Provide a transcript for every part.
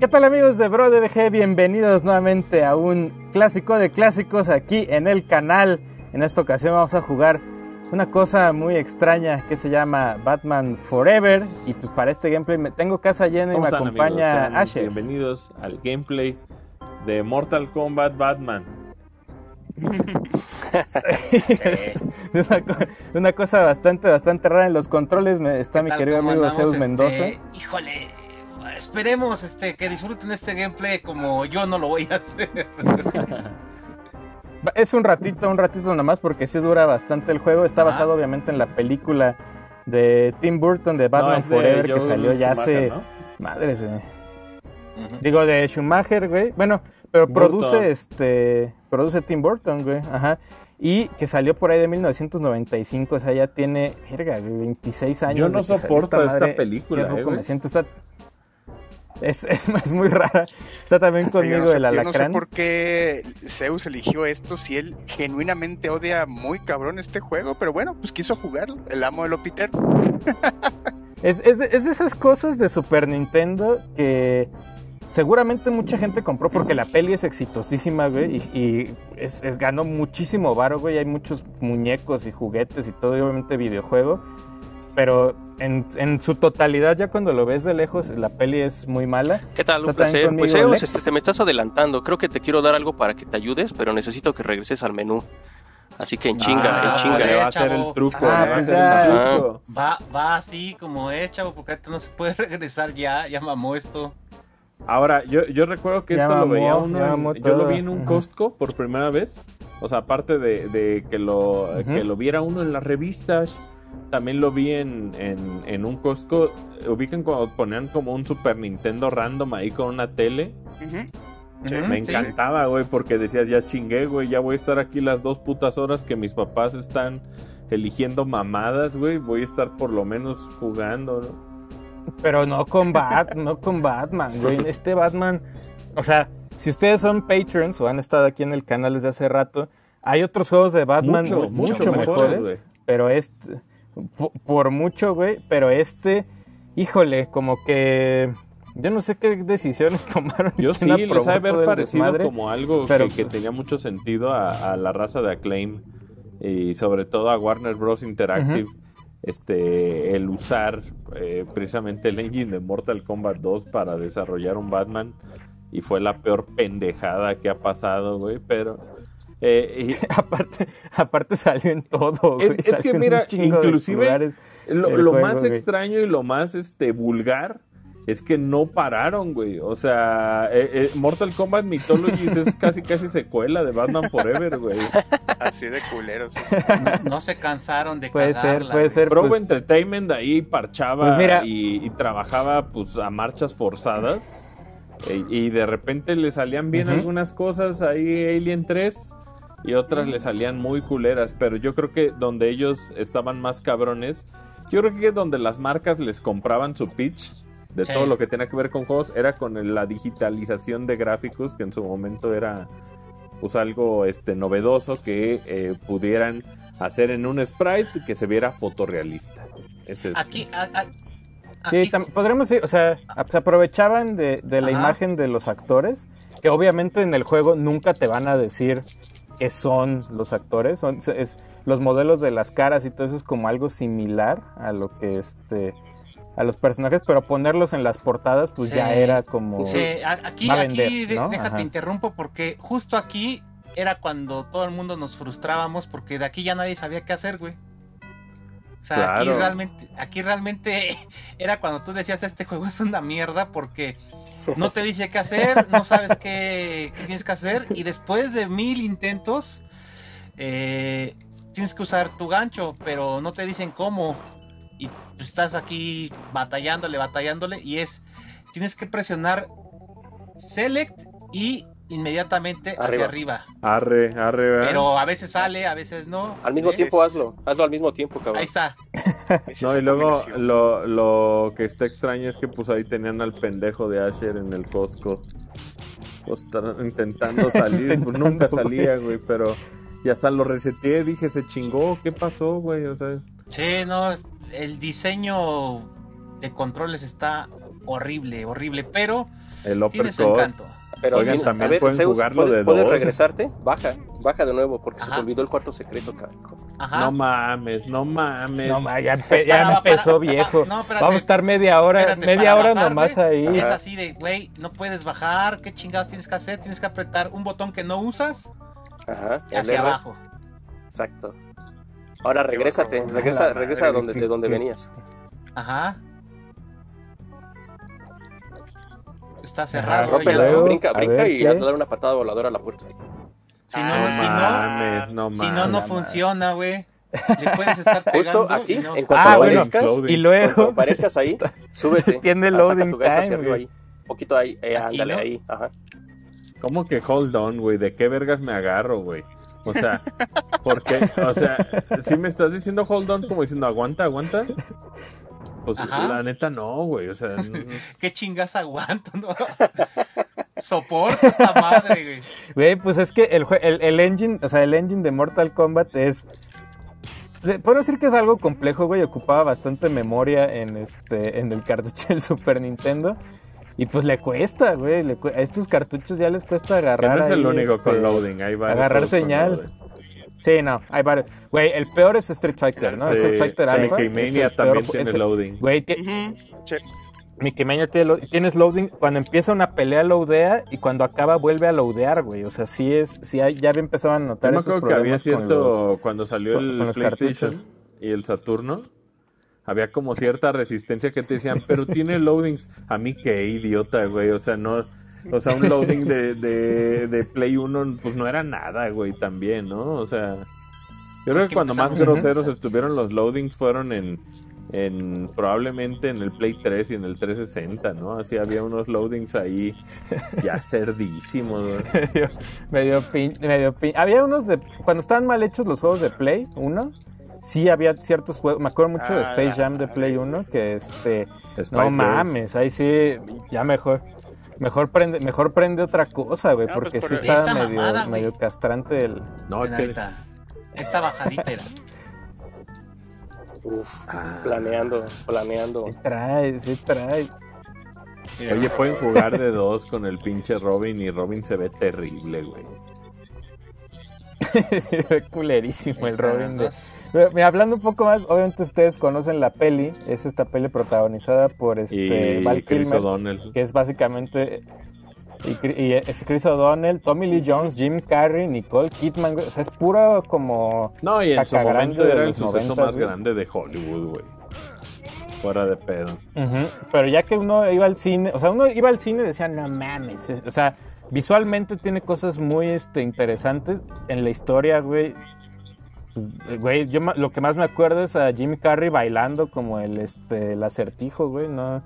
¿Qué tal amigos de Brother G? Bienvenidos nuevamente a un clásico de clásicos aquí en el canal. En esta ocasión vamos a jugar una cosa muy extraña que se llama Batman Forever. Y pues para este gameplay me tengo casa llena y ¿Cómo me están, acompaña Asher. Bienvenidos al gameplay de Mortal Kombat Batman. una, co- una cosa bastante, bastante rara en los controles. me- está mi querido ¿Cómo amigo? Zeus Mendoza. Este, híjole, esperemos este, que disfruten este gameplay como yo no lo voy a hacer. Es un ratito, un ratito nada más porque sí dura bastante el juego. Está basado obviamente en la película de Tim Burton de Batman No, es de Forever que salió ya hace... ¿no? Madres, güey. Digo, de Schumacher, güey. Bueno, pero Burton. produce este. Produce Tim Burton, güey. Ajá. Y que salió por ahí de 1995. O sea, ya tiene. Verga, güey, 26 años. Yo no soporto esta madre. película, eh, güey. me siento. Está. Es, es, es muy rara. Está también conmigo no sé- el yo no sé alacrán. por qué Zeus eligió esto si él genuinamente odia muy cabrón este juego, pero bueno, pues quiso jugarlo, el amo de Lopiter. Es, es, es de esas cosas de Super Nintendo que seguramente mucha gente compró porque la peli es exitosísima, güey, y, es- ganó muchísimo varo, güey. Hay muchos muñecos y juguetes y todo, y obviamente videojuego. Pero en, en su totalidad, ya cuando lo ves de lejos, la peli es muy mala. ¿Qué tal? Un placer. Pues Lex. este, te me estás adelantando. Creo que te quiero dar algo para que te ayudes, pero necesito que regreses al menú. Así que en chinga, Ah, en chinga. eh, le va a hacer el truco. Ah, le va a pues hacer ya. el truco. Va, va así como es, chavo, porque no se puede regresar ya, ya mamó esto. Ahora, yo, yo recuerdo que Ya esto lo mamó, veía uno. yo lo vi en un Ajá. Costco por primera vez. O sea, aparte de, de que, lo, Ujú. que lo viera uno en las revistas, también lo vi en, en, en un Costco. Ubican cuando ponían como un Super Nintendo random ahí con una tele. Sí. Me encantaba, güey, porque decías, ya chingué, güey, ya voy a estar aquí las dos putas horas que mis papás están eligiendo mamadas, güey. Voy a estar por lo menos jugando, ¿no? Pero no con, Bat, no con Batman, güey. Este Batman, o sea, si ustedes son patrons o han estado aquí en el canal desde hace rato, hay otros juegos de Batman Mucho, mucho, mucho mejores, mejores, güey. pero este, po- por, mucho, güey, pero este, híjole, como que yo no sé qué decisiones tomaron. Yo sí, les ha haber parecido desmadre. como algo pero, que, que pues- tenía mucho sentido a, a la raza de Acclaim y sobre todo a Warner Bros. Interactive. Este, el usar eh, precisamente el engine de Mortal Kombat 2 para desarrollar un Batman y fue la peor pendejada que ha pasado, güey, pero eh, y- aparte, aparte salió en todo, güey. es, que mira, inclusive lugares. lo, el lo juego, más güey. extraño y lo más este vulgar es que no pararon, güey. O sea, eh, eh, Mortal Kombat Mythologies es casi casi secuela de Batman Forever, güey. Así de culeros. No se cansaron de Puede ser, puede güey. ser. Provo pues, Entertainment ahí parchaba Pues mira. y, y trabajaba pues a marchas forzadas. Y de repente le salían bien algunas cosas ahí Alien 3 y otras le salían muy culeras. Pero yo creo que donde ellos estaban más cabrones, yo creo que donde las marcas les compraban su pitch de Sí. todo lo que tenía que ver con juegos era con la digitalización de gráficos que en su momento era pues algo este novedoso que eh, pudieran hacer en un sprite que se viera fotorrealista. Ese es- Aquí, a- a- Sí, aquí- podremos decir, o sea, se aprovechaban de, de la Ajá. imagen de los actores, que obviamente en el juego nunca te van a decir son los actores, son es, los modelos de las caras y todo eso es como algo similar a lo que este a los personajes, pero ponerlos en las portadas pues Sí. ya era como Sí, aquí, va a aquí vender, de- ¿no? déjate Ajá. interrumpo porque justo aquí era cuando todo el mundo nos frustrábamos porque de aquí ya nadie sabía qué hacer, güey. O sea, aquí realmente, aquí realmente era cuando tú decías este juego es una mierda porque no te dice qué hacer, no sabes qué, tienes que hacer y después de mil intentos eh, tienes que usar tu gancho, pero no te dicen cómo. Y tú estás aquí batallándole, batallándole y es tienes que presionar select y inmediatamente hacia Arriba. Arre, arre, ¿verdad? Pero a veces sale, a veces no. Al mismo Sí, tiempo hazlo. Hazlo al mismo tiempo, cabrón. Ahí está. Es No, y luego lo, lo que está extraño es que pues ahí tenían al pendejo de Asher en el Costco. Pues, intentando salir, pues nunca salía, güey, pero y hasta lo reseteé, dije, se chingó, ¿qué pasó, güey? O sea, Sí, no, el diseño de controles está horrible, horrible, pero El tiene su encanto. Pero Oigan, bien, también a ver, pueden Zeus, jugarlo ¿puede- de ¿puedes dos. regresarte? Baja, baja de nuevo porque se te olvidó el cuarto secreto, carajo. Ajá. No mames, no mames. No, ya, empe- ya Para, empezó para, viejo. no, espérate. Vamos a estar media hora, Espérate, media hora bajar, nomás ahí. Es así de, güey, no puedes bajar, ¿qué chingados tienes que hacer? Tienes que apretar un botón que no usas Ajá. hacia R. abajo. Exacto. Ahora regrésate, regresa, regresa donde, de donde venías. Ajá. Está cerrado. Rompe ya luego, brinca, brinca ver, y hazle dar una patada voladora a la puerta. Si no, Ah, si no no, mames, no si no, mames. no funciona, güey. Le puedes estar pegando Justo aquí, y no. en cuanto Ah, bueno, aparezcas, loading. Y luego, aparezcas ahí, súbete. Tiene Ah, loading tu gancho hacia time, arriba ahí. Un poquito ahí, eh, Aquí, ándale ¿no? ahí, ajá. ¿Cómo que hold on, güey? ¿De qué vergas me agarro, güey? O sea, ¿por qué? O sea, si me estás diciendo hold on como diciendo aguanta, aguanta. Pues Ajá. la neta no, güey. O sea, n- ¿Qué chingas aguanto? No? Soporta esta madre, güey. güey, pues es que el, el, el engine, o sea, el engine de Mortal Kombat es... Puedo decir que es algo complejo, güey, ocupaba bastante memoria en este en el cartucho del Super Nintendo. Y pues le cuesta, güey, le cu- a estos cartuchos ya les cuesta que agarrar no es el ahí, único con este, loading. Hay varios agarrar señal. Sí, no, hay varios. Güey, el peor es Street Fighter, ¿no? Sí, Street Fighter sí, Alpha. Mickey Mania también tiene el- loading. Güey, ti- Ujú, sí. Mickey Mania tiene lo- tienes loading. Cuando empieza una pelea, loadea. Y cuando acaba, vuelve a loadear, güey. O sea, sí es. Sí hay, ya había empezado a Yo notar me esos acuerdo que había cierto, los- cuando salió con- el con PlayStation cartuchos. y el Saturno, había como cierta resistencia que te decían, pero tiene loadings. A mí qué idiota, güey. O sea, no, o sea, un loading de, de, de Play 1, pues no era nada, güey, también, ¿no? O sea, yo creo que cuando más groseros estuvieron los loadings fueron en, en probablemente en el Play 3 y en el 360, ¿no? Así había unos loadings ahí ya cerdísimos, güey. medio, medio pin, medio pin- Había unos de. Cuando estaban mal hechos los juegos de Play 1. Sí había ciertos juegos. Me acuerdo mucho de Ah, Space Jam de Play 1. Que este. Spice No Girls. mames, ahí sí. Ya mejor. Mejor prende, mejor prende otra cosa, güey. No, pues, porque por sí el- está medio, mamada, medio castrante el. No, es que. Esta bajadita era. Uf, Ah. planeando, planeando. Sí trae, sí trae. Mira, Oye, pueden jugar de dos con el pinche Robin y Robin se ve terrible, güey. Sí, ve culerísimo el Robin. de- dos. Pero, mira, hablando un poco más, obviamente ustedes conocen la peli. Es esta peli protagonizada por este y Val Chris Kilmer, O'Donnell. que es básicamente. Y, es Chris O'Donnell, Tommy Lee Jones, Jim Carrey, Nicole Kidman. güey. O sea, es puro como. No, y en su momento era el suceso 90s, más güey. grande de Hollywood, güey. Fuera de pedo. Pero ya que uno iba al cine, o sea, uno iba al cine y decía, no mames. es- O sea, visualmente tiene cosas muy este, interesantes. En la historia, güey. Pues, Güey, yo lo que más me acuerdo es a Jim Carrey bailando como el, este, el acertijo, güey. No,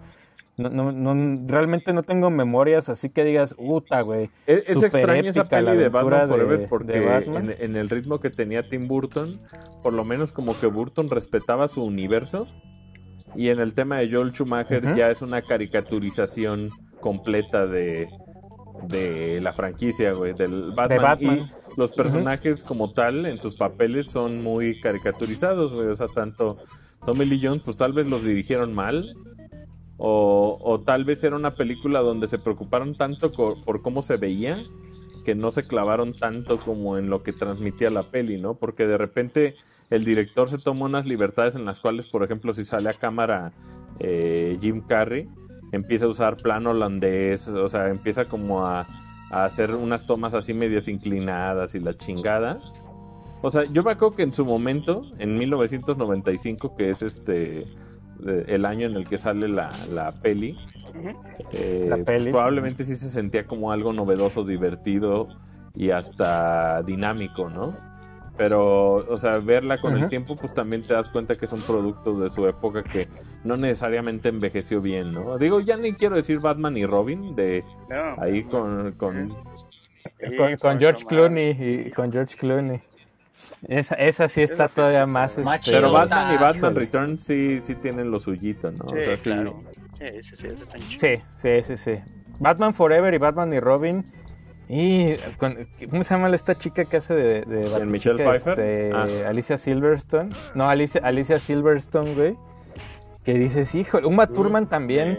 no, no, no- realmente no tengo memorias así que digas, puta, güey. Es, es súper extraño esa peli de Batman Forever de- porque de Batman. En, en el ritmo que tenía Tim Burton, por lo menos como que Burton respetaba su universo. Y en el tema de Joel Schumacher ya es una caricaturización completa de, de la franquicia, güey, del Batman. Batman. Y los personajes como tal en sus papeles son muy caricaturizados, güey. O sea, tanto Tommy Lee Jones, pues tal vez los dirigieron mal. O, o tal vez era una película donde se preocuparon tanto por cómo se veía que no se clavaron tanto como en lo que transmitía la peli, ¿no? Porque de repente el director se tomó unas libertades en las cuales, por ejemplo, si sale a cámara eh, Jim Carrey, empieza a usar plano holandés, o sea, empieza como a, a hacer unas tomas así medias inclinadas y la chingada. O sea, yo me acuerdo que en su momento, en 1995, que es este el año en el que sale la, la peli, eh, La pues peli. probablemente sí se sentía como algo novedoso, divertido y hasta dinámico, ¿no? Pero, o sea, verla con el tiempo, pues también te das cuenta que son productos de su época que no necesariamente envejeció bien, ¿no? Digo, ya ni quiero decir Batman y Robin, de No, ahí con, con sí, Con, George Clooney y con George Clooney. Esa, esa sí está todavía más. Más este, Pero. Batman y Batman. Returns sí, sí tienen lo suyito, ¿no? Sí, O sea, sí- claro. Sí, sí. Batman Forever y Batman y Robin. Y con- ¿cómo se llama esta chica que hace de, de? Michelle Pfeiffer? Este, Ah. Alicia Silverstone. No, Alicia, Alicia Silverstone, güey. Que dices, hijo, Uma Thurman también.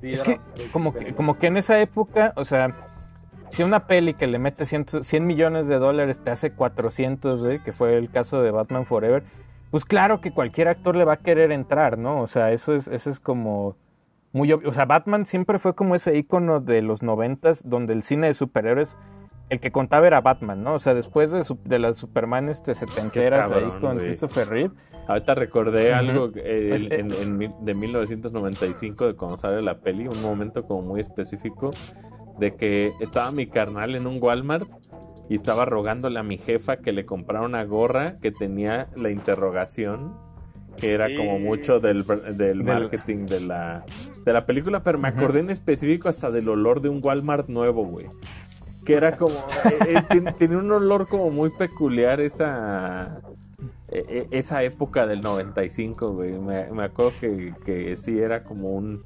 Eh, Es que como, que como que en esa época, o sea, si una peli que le mete 100, 100 millones de dólares te hace 400, güey, que fue el caso de Batman Forever, pues claro que cualquier actor le va a querer entrar, ¿no? O sea, eso es, eso es como muy obvio. O sea, Batman siempre fue como ese icono de los noventas donde el cine de superhéroes, el que contaba era Batman, ¿no? O sea, después de, su- de las Superman este, setenteras cabrón, ahí con. Christopher Reeve. Ahorita recordé algo eh, Es- en, en mi- de 1995 de cuando sale la peli, un momento como muy específico de que estaba mi carnal en un Walmart y estaba rogándole a mi jefa que le comprara una gorra que tenía la interrogación que era como mucho del, del Del- marketing de la de la película, pero me acordé en específico hasta del olor de un Walmart nuevo, güey. Que era como eh, eh, tiene un olor como muy peculiar esa eh, eh, esa época del 95, güey. Me, me acuerdo que, que sí era como un.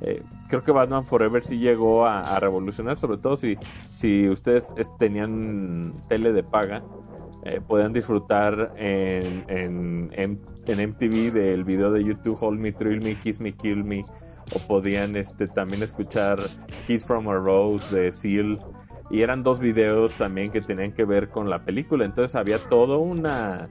eh, creo que Batman Forever sí llegó a, revolucionar, sobre todo si, si ustedes es- tenían tele de paga. eh, podían disfrutar en, en, en, en MTV del video de YouTube Hold Me, Thrill Me, Kiss Me, Kill Me. O podían este, también escuchar Kiss from a Rose de Seal. Y eran dos videos también que tenían que ver con la película. Entonces había toda una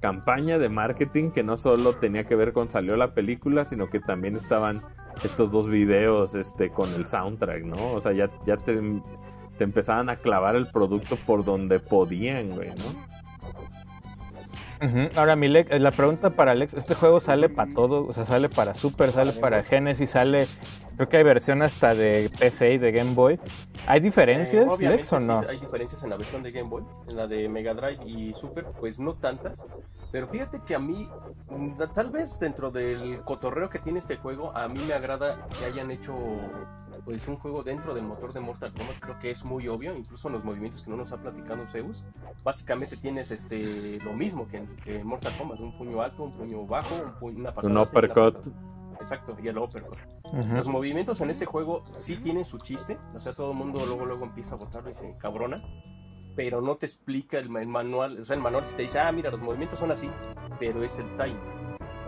campaña de marketing que no solo tenía que ver con salió la película, sino que también estaban estos dos videos este, con el soundtrack, ¿no? O sea, ya, ya te, te empezaban a clavar el producto por donde podían, güey, ¿no? Ahora, mi Lex, eh, la pregunta para Alex, este juego sale para todo, o sea, sale para Super, sale para Genesis, sale, creo que hay versión hasta de PC y de Game Boy. ¿Hay diferencias, Eh, Lex, o sí, no? hay diferencias en la versión de Game Boy, en la de Mega Drive y Super, pues no tantas. Pero fíjate que a mí, mm, tal vez dentro del cotorreo que tiene este juego, a mí me agrada que hayan hecho pues un juego dentro del motor de Mortal Kombat. Creo que es muy obvio, incluso en los movimientos que no nos ha platicado Zeus. Básicamente tienes este lo mismo que en, que en Mortal Kombat, un puño alto, un puño bajo, un puño, una patada Un uppercut. Exacto, y el uppercut. Ujú. Los movimientos en este juego sí tienen su chiste, o sea, todo el mundo luego luego empieza a botarlo y se cabrona, pero no te explica el, el manual, o sea, el manual sí te dice, ah, mira, los movimientos son así, pero es el time.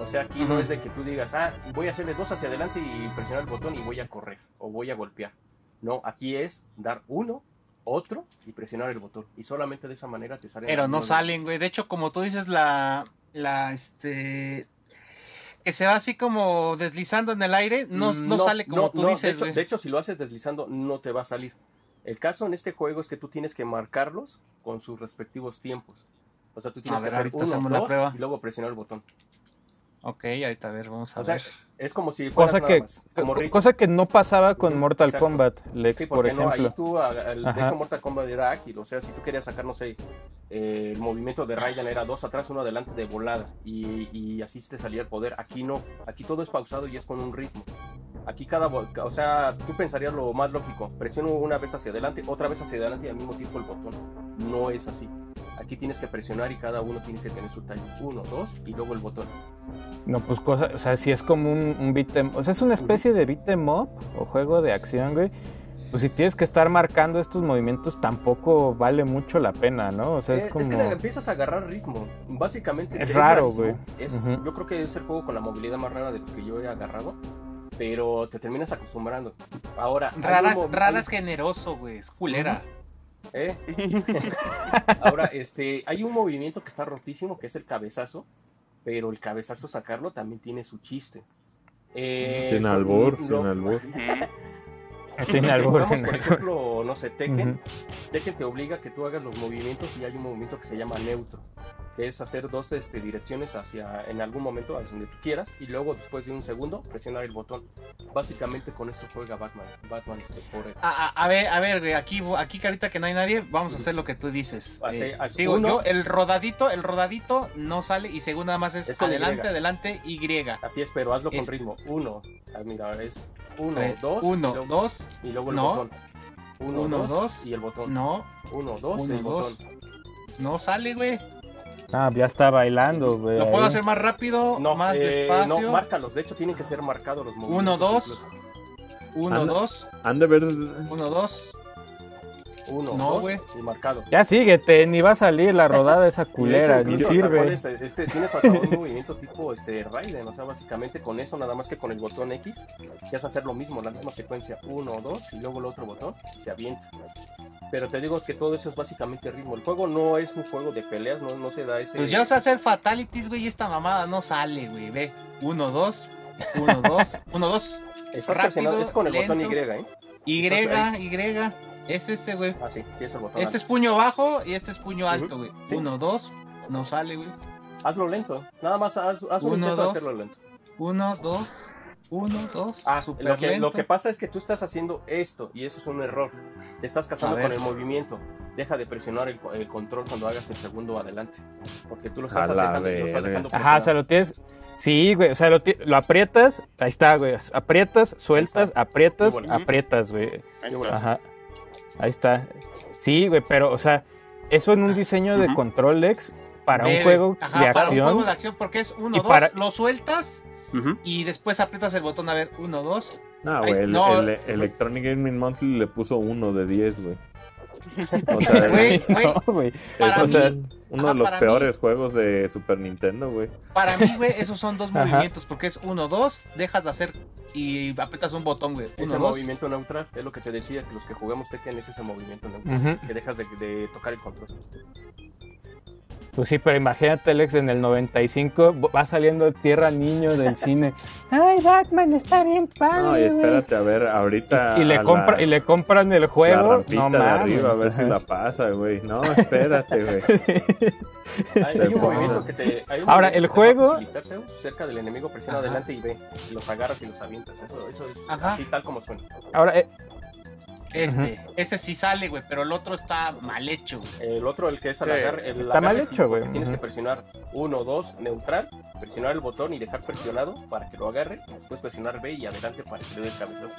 O sea, aquí no es de que tú digas, ah, voy a hacerle dos hacia adelante y presionar el botón y voy a correr, o voy a golpear. No, aquí es dar uno, otro y presionar el botón. Y solamente de esa manera te salen. Pero no salen, güey. De hecho, como tú dices, la. La, este. Que se va así como deslizando en el aire, no, no, sale como no, tú dices, de hecho, güey. de hecho, si lo haces deslizando, no te va a salir. El caso en este juego es que tú tienes que marcarlos con sus respectivos tiempos. O sea, tú tienes A ver, que hacer ahorita uno, hacemos la dos, prueba. y luego presionar el botón. Ok, ahorita a ver, vamos a O sea, ver. es como si fuera Cosa que, como cosa que no pasaba con Mortal Exacto. Kombat, Lex, Sí, por porque no, ahí ejemplo. tú, a- el- de Ajá. hecho, Mortal Kombat era ágil, o sea, si tú querías sacar, no sé, eh, el movimiento de Raiden era dos atrás, uno adelante de volada, y, y así te salía el poder. Aquí no, aquí todo es pausado y es con un ritmo. Aquí cada, o sea, tú pensarías lo más lógico, presiono una vez hacia adelante, otra vez hacia adelante y al mismo tiempo el botón. No es así. Aquí tienes que presionar y cada uno tiene que tener su time. Uno, dos y luego el botón. No, pues cosa, o sea, si es como un, un beat'em, o sea, es una especie de beat'em up o juego de acción, güey. Pues si tienes que estar marcando estos movimientos tampoco vale mucho la pena, ¿no? O sea, es Eh, como... que le empiezas a agarrar ritmo. Básicamente Es raro, güey. Es, Ujú. Yo creo que es el juego con la movilidad más rara de los que yo he agarrado. Pero te terminas acostumbrando. Ahora. Raras, un mo- raras generoso, güey. Es culera. ¿Eh? Ahora, este, hay un movimiento que está rotísimo, que es el cabezazo. Pero el cabezazo sacarlo también tiene su chiste. Eh, Sin lo- sin albur. Sin sin por albur. ejemplo, no sé, Tekken. Ujú. Tekken te obliga a que tú hagas los movimientos y hay un movimiento que se llama neutro, es hacer dos este, direcciones hacia en algún momento hacia donde tú quieras y luego después de un segundo presionar el botón. Básicamente con esto juega Batman, Batman este. A, a- a ver, a ver, güey, aquí, aquí que ahorita que no hay nadie, vamos a hacer lo que tú dices. Así, Eh, así, digo, uno- yo, el rodadito, el rodadito no sale y según nada más es, Es adelante, Y. adelante, Y. Así es, pero hazlo con Es- ritmo. Uno, ah, mira, es uno, ver, dos, uno, y luego, dos, y luego el no. botón. Uno, Uno, dos, dos, y el botón. no, Uno, dos, uno, y el dos. botón. no sale, güey. Ah, ya está bailando, güey. Lo puedo hacer más rápido, No, más eh, despacio. No, márcalos. De hecho, tienen que ser marcados los movimientos. Uno, dos. Uno, dos, Han de ver. uno, dos. Uno, No, dos, güey. y marcado. Ya síguete, ni va a salir la rodada esa de hecho, culera, ni sirve. este, tienes hasta un movimiento tipo este, Raiden, o sea, básicamente con eso, nada más que con el botón X, ya es hacer lo mismo, la misma secuencia, uno o dos, y luego el otro botón, y se avienta. Pero te digo que todo eso es básicamente ritmo. El juego no es un juego de peleas, no, no te da ese. Pues ya vas a hacer fatalities, güey, y esta mamada no sale, güey. Ve, uno, dos, uno, dos, uno, dos. Estás rápido, es con el botón Y. ¿eh? Y, Y. Es este, güey. Ah, sí, sí es el botón. Este es puño bajo y este es puño alto, güey. Sí. Uno, dos, no sale, güey. Hazlo lento, nada más haz, haz un Uno, intento de dos. hacerlo lento. Uno, dos, uno, dos. Ah, super lo que, lo lento. que pasa es que tú estás haciendo esto y eso es un error. Te estás casando con el movimiento. Deja de presionar el, co- el control cuando hagas el segundo adelante. Porque tú lo estás, dejando, lo estás verga. dejando Ajá, o sea, lo tienes. Sí, güey, o sea, lo, lo aprietas, ahí está, güey. Aprietas, sueltas, aprietas, aprietas, güey. Ahí Yo, está. Ajá. Ahí está. Sí, güey, pero, o sea, eso en un diseño de control X para un juego ajá, de para acción. un juego de acción, porque es uno, Y dos, para- lo sueltas y después aprietas el botón a ver, uno, dos. No, güey, el, no. el Electronic Gaming Monthly le puso uno de 10, güey. O sea, Güey, güey, No, güey. para es, o sea, uno ajá, de los peores juegos de Super Nintendo, güey. Para mí, güey, esos son dos movimientos, porque es uno, dos, dejas de hacer y aprietas un botón, güey. Ese dos. movimiento neutral es lo que te decía, que los que jugamos Tekken es ese movimiento neutral. Que dejas de, de tocar el control. Pues sí, pero imagínate, Alex, en el 95 va saliendo Tierra Niño del cine. Ay, Batman está bien No, y padre, espérate, a ver, ahorita. y, le compra, la- y le compran el la juego. rampita No de mames. arriba, a ver si la pasa, güey. No, espérate, güey. Hay, un movimiento que te. hay un Ahora, movimiento el que juego- cerca del enemigo, presiona Ajá. adelante y ve. Los agarras y los avientas. Eso, eso es Ajá. así tal como suena. Ahora, eh, Este, ese sí sale, güey, pero el otro está mal hecho, güey. El otro, el que es al Sí. agarre, el Está mal agarre hecho, güey. Tienes que presionar 1, 2, neutral, presionar el botón y dejar presionado para que lo agarre. Y después presionar B y adelante para que le dé el cabezazo.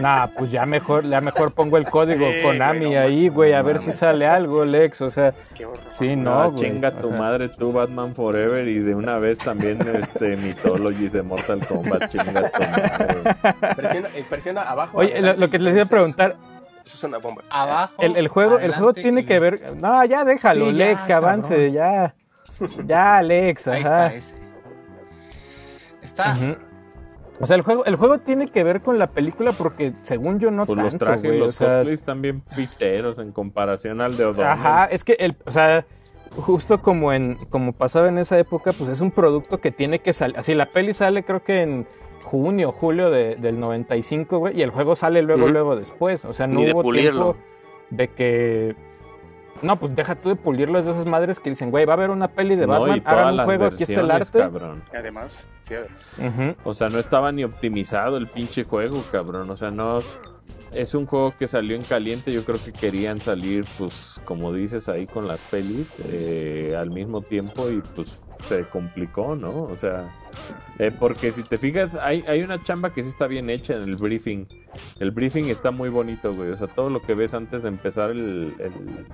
Nah, pues ya mejor, ya mejor pongo el código Sí, Konami güey, no ahí, güey, a ver mames. si sale algo, Lex. O sea, Qué horror. sí, No, no, güey. chinga o tu sea, madre, tú, Batman Forever. Y de una vez también este Mythologies de Mortal Kombat, chinga tu madre. Presiona, eh, presiona abajo. Oye, lo, que les iba a preguntar, Eso es una bomba. Abajo. el, el juego, el juego tiene que ver. No, ya déjalo, Sí, ya, Lex, que avance, ya. Ya, Lex, Ahí ajá. está ese. Está. O sea, el juego, el juego tiene que ver con la película porque según yo no Pues los tanto, trajes, güey, los o sea, cosplays también piteros en comparación al de O'Donnell. Ajá, es que el, o sea, justo como en, como pasaba en esa época, pues es un producto que tiene que salir. Así la peli sale creo que en junio, julio de- del 95, güey, y el juego sale luego, luego después. O sea, no Ni de hubo pulirlo. tiempo de que. No, pues deja tú de pulirlo es de esas madres que dicen, güey, va a haber una peli de No, Batman, y todas hagan un las juego, aquí está el versiones, arte. cabrón. Además, sí. O sea, no estaba ni optimizado el pinche juego, cabrón. O sea, no. Es un juego que salió en caliente. Yo creo que querían salir, pues, como dices ahí con las pelis eh, al mismo tiempo y pues se complicó, ¿no? O sea, eh, porque si te fijas, hay, hay una chamba que sí está bien hecha en el briefing. El briefing está muy bonito, güey. O sea, todo lo que ves antes de empezar el, el,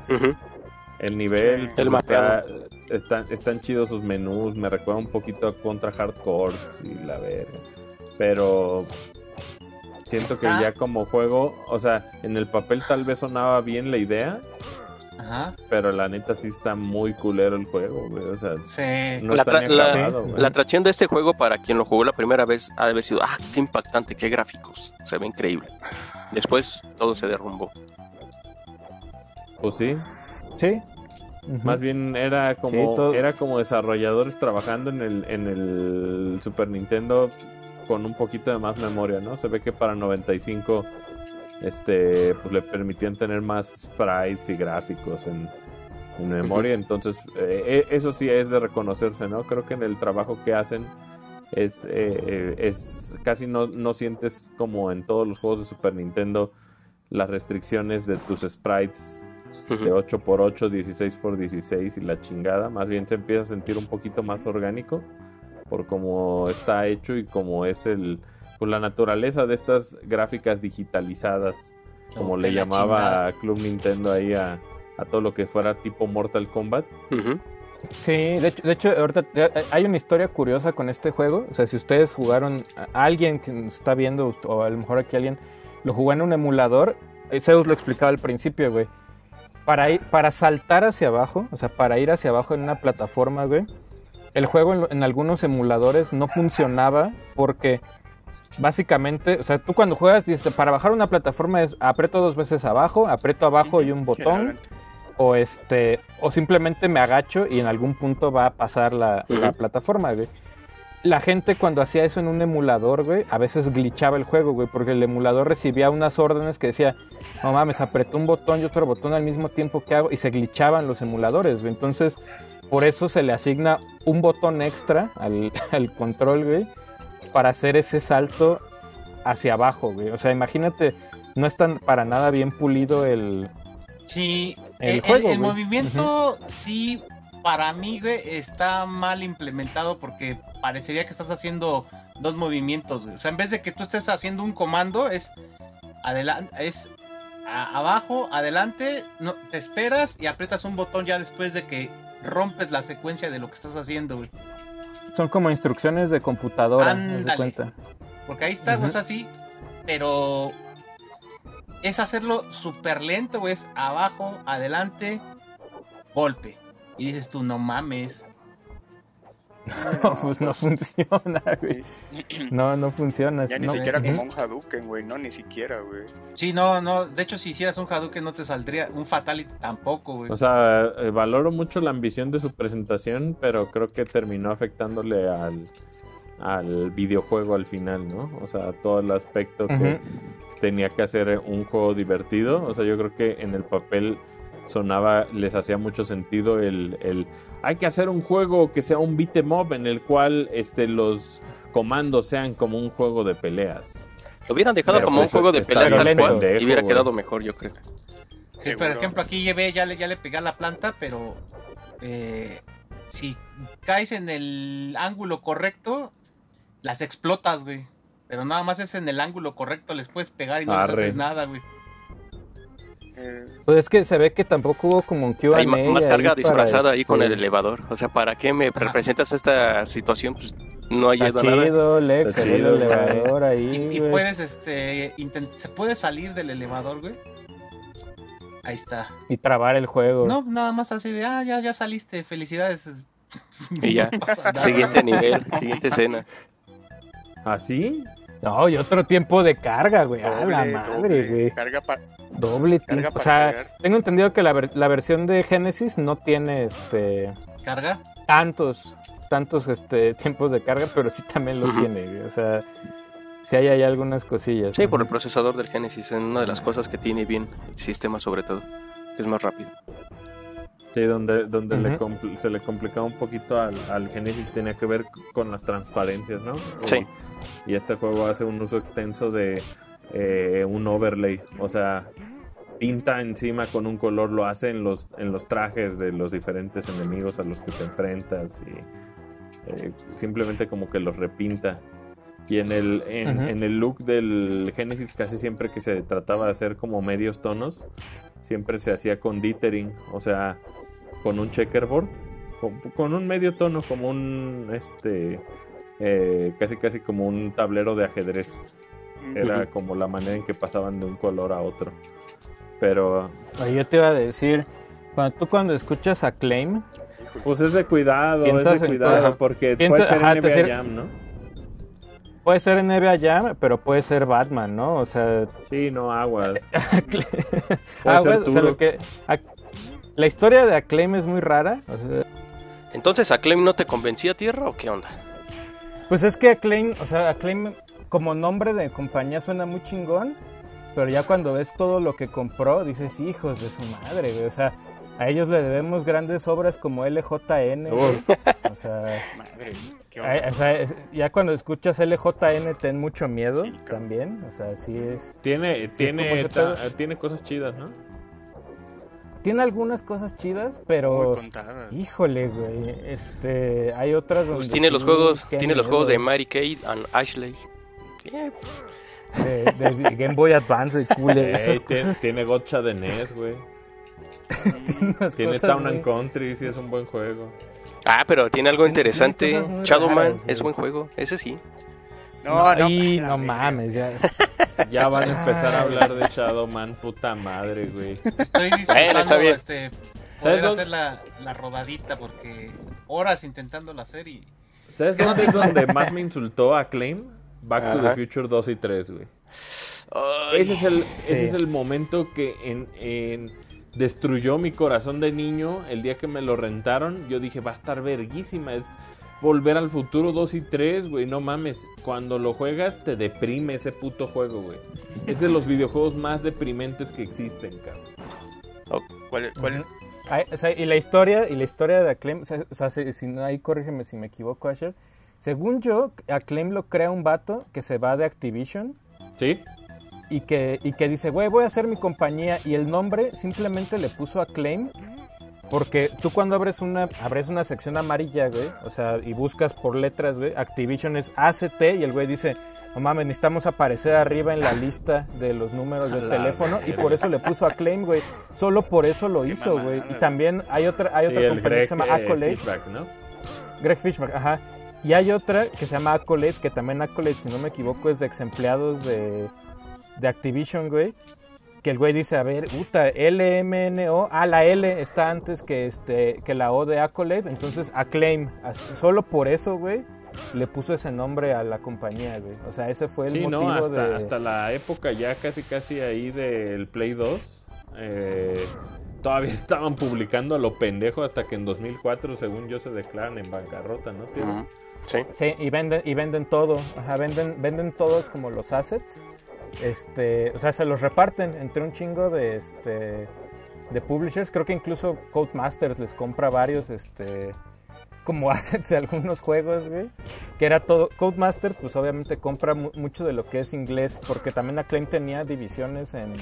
el nivel. El pues, está- mapeado. están, están chidos sus menús. Me recuerda un poquito a Contra Hardcore y la verga. Pero siento Está- que ya como juego, o sea, en el papel tal vez sonaba bien la idea, Ajá. pero la neta sí está muy culero el juego, güey. O sea, Sí. no la, está tra- ni la- acabado, güey. la atracción de este juego para quien lo jugó la primera vez ha de haber sido, ah, qué impactante, qué gráficos, se ve increíble. Después todo se derrumbó. Pues sí, Sí. Más bien era como Sí, todo- era como desarrolladores trabajando en el en el Super Nintendo con un poquito de más memoria, ¿no? Se ve que para 95 este pues le permitían tener más sprites y gráficos en, en memoria, entonces eh, eh, eso sí es de reconocerse, ¿no? Creo que en el trabajo que hacen es, eh, eh, es casi no, no sientes como en todos los juegos de Super Nintendo las restricciones de tus sprites de 8x8, 16x16 y la chingada. Más bien se empieza a sentir un poquito más orgánico por cómo está hecho y cómo es el pues la naturaleza de estas gráficas digitalizadas, como le la llamaba chingada. Club Nintendo ahí a, a todo lo que fuera tipo Mortal Kombat. Sí, de hecho, de hecho ahorita ya hay una historia curiosa con este juego. O sea, si ustedes jugaron, a alguien que nos está viendo, o a lo mejor aquí alguien lo jugó en un emulador, eh, Zeus lo explicaba al principio, güey. Para, ir- para saltar hacia abajo, o sea, para ir hacia abajo en una plataforma, güey, el juego en, en algunos emuladores no funcionaba porque básicamente, o sea, tú cuando juegas dices, para bajar una plataforma es aprieto dos veces abajo, aprieto abajo y un botón, o este, o simplemente me agacho y en algún punto va a pasar la, plataforma, güey. La gente cuando hacía eso en un emulador, güey, a veces glitchaba el juego, güey, porque el emulador recibía unas órdenes que decía, no mames, apretó un botón y otro botón al mismo tiempo que hago, y se glitchaban los emuladores, güey. Entonces, por eso se le asigna un botón extra al, al control, güey, para hacer ese salto hacia abajo, güey. O sea, imagínate, no es tan para nada bien pulido el, Sí, El el, el- juego, el güey. movimiento sí, para mí, güey, está mal implementado porque parecería que estás haciendo dos movimientos, güey. O sea, en vez de que tú estés haciendo un comando, es adelante, es abajo, adelante, no, te esperas y aprietas un botón ya después de que rompes la secuencia de lo que estás haciendo, güey. Son como instrucciones de computadora, de cuenta. Porque ahí está, güey, Ujú. es así, pero es hacerlo súper lento, güey, es abajo, adelante, golpe. Y dices tú, no mames. No, pues no funciona, güey. No, no funciona. Ya ni no, siquiera es- como un Hadouken, güey, no, ni siquiera, güey. Sí, no, no, de hecho si hicieras un Hadouken no te saldría, un Fatality tampoco, güey. O sea, eh, valoro mucho la ambición de su presentación, pero creo que terminó afectándole al, al videojuego al final, ¿no? O sea, todo el aspecto que tenía que hacer un juego divertido. O sea, yo creo que en el papel sonaba, les hacía mucho sentido el, el hay que hacer un juego que sea un beat 'em up en el cual este, los comandos sean como un juego de peleas. Lo hubieran dejado Pero como un pues, juego de peleas tal cual pendejo, y hubiera güey. quedado mejor, yo creo. Sí, Seguro. por ejemplo, aquí llevé, ya le, ya le pegué a la planta, pero eh, si caes en el ángulo correcto, las explotas, güey. Pero nada más es en el ángulo correcto, les puedes pegar y no les haces nada, güey. Eh, Pues es que se ve que tampoco hubo como un Q&A Hay más carga para, disfrazada ahí con el este, elevador. O sea, ¿para qué me representas esta situación? Pues no ha Está llegado nada. chido, Lex, el elevador ahí, Y, puedes, este, intent- se puede salir del elevador, güey. Ahí está. Y trabar el juego. No, nada más así de, ah, ya, ya saliste, felicidades. Y ya. No pasa nada. Siguiente nivel, siguiente escena. ¿Así? No, y otro tiempo de carga, güey. A doble, la madre, doble, güey. Carga pa- Doble Carga tiempo. O sea, cargar. tengo entendido que la, ver- la versión de Genesis no tiene este Carga. tantos tantos este tiempos de carga, pero sí también los Ujú. tiene, güey. O sea, sí hay, hay algunas cosillas. Sí, por el procesador del Genesis. Es una de las cosas que tiene bien el sistema, sobre todo. que Es más rápido. Sí, donde, donde compl- se le complicaba un poquito al, al Genesis tenía que ver con las transparencias, ¿no? Sí. Y este juego hace un uso extenso de eh, un overlay, o sea, pinta encima con un color, lo hace en los, en los trajes de los diferentes enemigos a los que te enfrentas y eh, simplemente como que los repinta. Y en el, en, el look del Genesis casi siempre que se trataba de hacer como medios tonos, siempre se hacía con dithering, o sea, con un checkerboard, con, con un medio tono, como un, este, eh, casi casi como un tablero de ajedrez. Era como la manera en que pasaban de un color a otro. Pero, yo te iba a decir, cuando tú cuando escuchas a Claim, pues es de cuidado, es Piensas de cuidado, porque Piensa- puede ser ajá, NBA Jam, ¿no? puede ser NBA Jam, pero puede ser Batman, ¿no? O sea, Sí, no aguas. bueno, o sea, lo que a- la historia de Acclaim es muy rara. o sea, Entonces, ¿Acclaim no te convencía tierra o qué onda? Pues es que Acclaim, o sea, Acclaim como nombre de compañía suena muy chingón, pero ya cuando ves todo lo que compró, dices, hijos de su madre, güey. O sea, a ellos le debemos grandes obras como LJN. O sea, Madre, qué o sea, es- ya cuando escuchas LJN ten mucho miedo Sí, también. O sea, sí es... Tiene, Sí, tiene, ta- tiene cosas chidas, ¿no? Tiene algunas cosas chidas, pero... Híjole, güey. Este, hay otras donde Pues tiene los juegos, tiene los juegos de. Mary Kate and Ashley. Sí, de, de Game Boy Advance y cool. Ey, esas tiene, cosas, tiene gotcha de NES, güey. Tiene Town and Country, sí es un buen juego. Ah, pero tiene algo interesante. Shadowman es buen juego, ese sí. No, no, Ay, no mames, ya. Ya van a empezar a hablar de Shadow Man, puta madre, güey. Estoy bien. este, ¿Sabes poder hacer la, la rodadita porque horas intentándola hacer y ¿Sabes dónde es donde más me insultó a Claim? Back to the Ajá. Future 2 y 3, güey. Ese es el, ese Sí. es el momento que en, en- destruyó mi corazón de niño. El día que me lo rentaron, yo dije, va a estar verguísima. Es volver al futuro 2 y 3, güey. No mames. Cuando lo juegas, te deprime ese puto juego, güey. Es de los videojuegos más deprimentes que existen, cabrón. ¿Cuál, cuál- Ujú. Ay, o sea, y la historia, y la historia de Acclaim, o sea, o sea, si, si no, ahí corrígeme si me equivoco, Asher. Según yo, Acclaim lo crea un vato que se va de Activision ¿Sí? y que, y que dice, güey, voy a hacer mi compañía. Y el nombre simplemente le puso Acclaim porque tú cuando abres una, abres una sección amarilla, güey, o sea, y buscas por letras, güey, Activision es ACT y el güey dice, no mames, necesitamos aparecer arriba en la lista de los números A del teléfono y por eso le puso Acclaim, güey. Solo por eso lo hizo, güey. Y también hay otra, hay otra compañía Greg que se llama eh, Accolade. Fishback, ¿no? Greg Fishback, ajá. Y hay otra que se llama Accolade, que también Accolade, si no me equivoco, es de ex empleados de, de Activision, güey. Que el güey dice, a ver, puta, LMNO, ah, la L está antes que, este, que la O de Accolade, entonces Acclaim. Solo por eso, güey, le puso ese nombre a la compañía, güey. O sea, ese fue el Sí, motivo no, hasta, de... hasta la época ya casi casi ahí del Play 2. eh, todavía estaban publicando a lo pendejo hasta que en 2004, según yo, se declaran en bancarrota, ¿no? tío? ujú, Sí. Sí, y venden, y venden todo, ajá, venden, venden todos como los assets, este, o sea, se los reparten entre un chingo de, este, de publishers, creo que incluso Codemasters les compra varios, este, como assets de algunos juegos, que era todo, Codemasters pues obviamente compra mu- mucho de lo que es inglés, porque también Acclaim tenía divisiones en,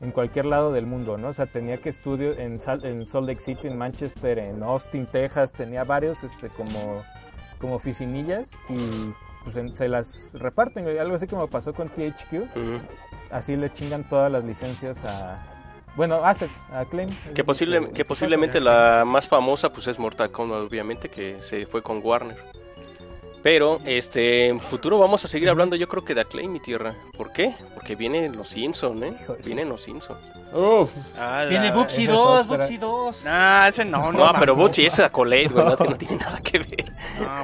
en cualquier lado del mundo, ¿no? O sea, tenía que estudios en, en Salt Lake City, en Manchester, en Austin, Texas, tenía varios, este, como como oficinillas y pues se las reparten, algo así como pasó con THQ, así le chingan todas las licencias a bueno, assets, a Acclaim. Que, posible, que posiblemente la más famosa pues es Mortal Kombat, obviamente, que se fue con Warner. Pero este en futuro vamos a seguir hablando yo creo que de Acclaim, mi tierra. ¿Por qué? Porque vienen los Simpsons, ¿eh? Vienen los Simpsons. Uf, Ah, Viene Bubsy esa es 2, otra. Bubsy 2. Nah, ese no, No, no. pero. Butch es Accolade, güey, no, no tiene nada que ver.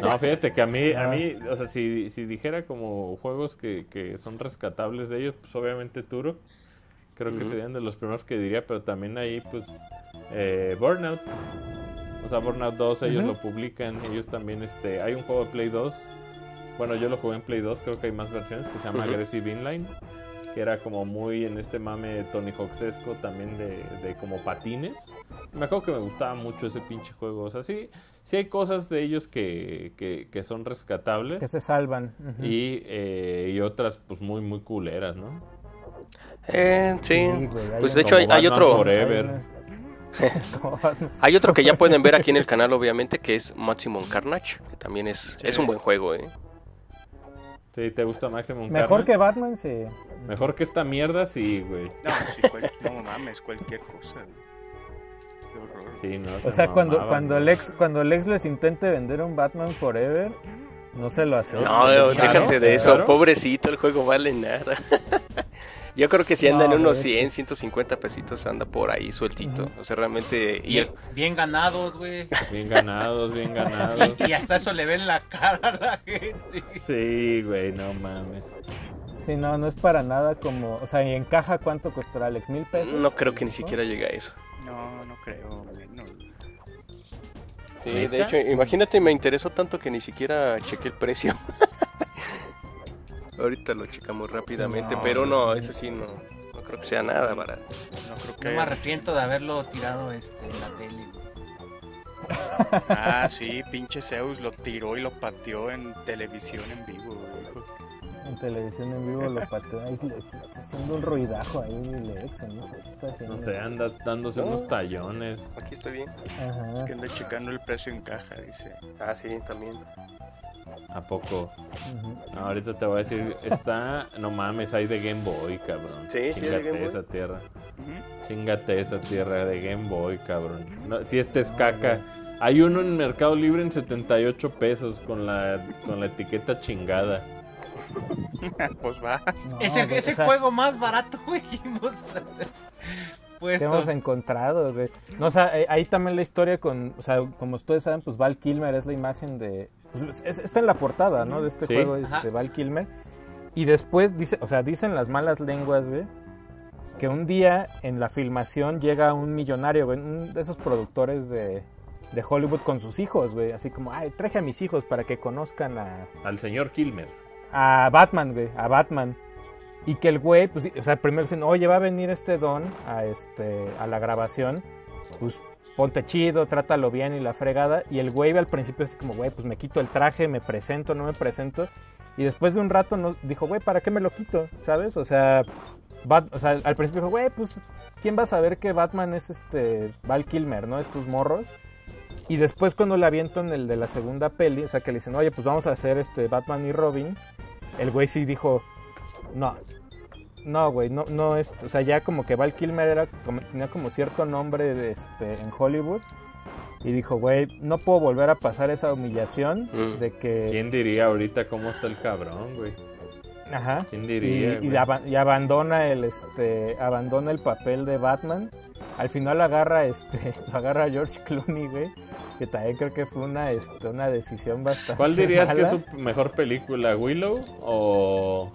No, fíjate que a mí, a mí, o sea, si, si dijera como juegos que, que son rescatables de ellos, pues obviamente Turo, creo que serían de los primeros que diría, pero también ahí, pues, eh, Burnout. O sea, Burnout 2, ellos lo publican, ellos también, este, hay un juego de Play 2, bueno, yo lo jugué en Play 2, creo que hay más versiones, que se llama. Aggressive Inline, que era como muy en este mame Tony Hawksesco también de, de como patines. Me acuerdo que me gustaba mucho ese pinche juego, o sea, sí, sí hay cosas de ellos que, que, que son rescatables. que se salvan. Y, eh, y otras, pues muy, muy culeras, ¿no? Eh, sí. Sí, güey, hay Pues de hecho hay, hay otro Forever. Hay otro que ya pueden ver aquí en el canal obviamente que es Maximum Carnage, que también es, es un buen juego, ¿eh? Sí, ¿te gusta Maximum Mejor Carnage? que Batman, sí. Mejor que esta mierda, sí, güey. No, sí, cual- no mames, cualquier cosa. Qué horror. Sí, no, O se sea, cuando, mamaban, cuando, güey. el ex, cuando el ex les intente vender un Batman Forever, no se lo hace. No, déjate de eso, claro. pobrecito, el juego vale nada. Yo creo que si anda No, en unos güey. 100, 150 pesitos anda por ahí sueltito. O sea, realmente... Y Bien, el- bien ganados, güey. Bien ganados, bien ganados. Y hasta eso le ven la cara a la gente. Sí, güey, no mames. Sí, no, no es para nada como. O sea, ¿y en caja cuánto costará Alex? ¿Mil pesos? no creo que ni siquiera llegue a eso. No, no creo, güey. No. Sí, de hecho, imagínate, me interesó tanto que ni siquiera chequé el precio. Ahorita lo checamos rápidamente, No, pero no, eso sí, no, no creo que sea nada barato. No creo No que. me arrepiento de haberlo tirado este, en la tele. güey. Ah, sí, pinche Zeus lo tiró y lo pateó en televisión en vivo, güey. hijo. En televisión en vivo lo pateó. Ahí le- está haciendo un ruidajo ahí, el ex, no sé qué está haciendo. No sé, anda dándose unos tallones. Aquí estoy bien. Ajá. Es que anda checando el precio en caja, dice. Ah, sí, también. ¿A poco? No, ahorita te voy a decir, está, no mames, hay de Game Boy, cabrón. Sí, sí, hay de Chingate Game Boy. esa tierra. Chingate esa tierra de Game Boy, cabrón. No, si este es caca. Hay uno en Mercado Libre en 78 pesos con la, con la etiqueta chingada. pues va. No, ese güey, ese o sea, juego más barato, güey, que hemos que hemos encontrado, güey. No, o sea, eh, ahí también la historia con, o sea, como ustedes saben, pues Val Kilmer es la imagen de, pues, es- está en la portada, ¿no? De este Sí. juego, Ajá. este, Val Kilmer. Y después dice, o sea, dicen las malas lenguas, güey, que un día en la filmación llega un millonario, güey, un de esos productores de, de Hollywood con sus hijos, güey, así como, ay, traje a mis hijos para que conozcan a, Al señor Kilmer. a Batman, güey, a Batman. Y que el güey, pues, o sea, primero dicen, oye, va a venir este don a, este, a la grabación, pues ponte chido, trátalo bien y la fregada. Y el güey al principio así como, güey, pues me quito el traje, me presento, no me presento. Y después de un rato nos dijo, güey, ¿para qué me lo quito? ¿Sabes? O sea, al principio dijo, güey, pues, ¿quién va a saber que Batman es este Val Kilmer, ¿no? Estos morros. Y después cuando le avientan el de la segunda peli, o sea, que le dicen, oye, pues vamos a hacer este Batman y Robin, el güey sí dijo, no, no, güey, no, no es, o sea, ya como que Val Kilmer era, como- tenía como cierto nombre de, este, en Hollywood. Y dijo, güey, no puedo volver a pasar esa humillación Mm. de que... ¿Quién diría ahorita cómo está el cabrón, güey? Ajá. ¿Quién Y, diría? y aba- y abandona el este abandona el papel de Batman. Al final agarra este lo agarra George Clooney, güey, que también creo que fue una este, una decisión bastante ¿Cuál dirías que es su mejor película? ¿Willow o.?